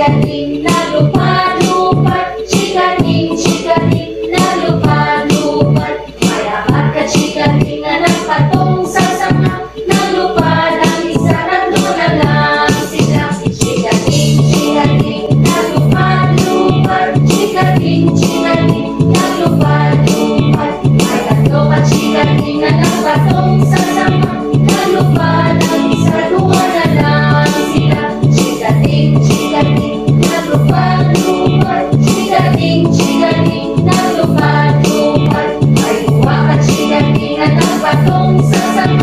Cikating na lupa-lupat Cikating, cikating lupa-lupat Mayamat na lupa lupa. Sa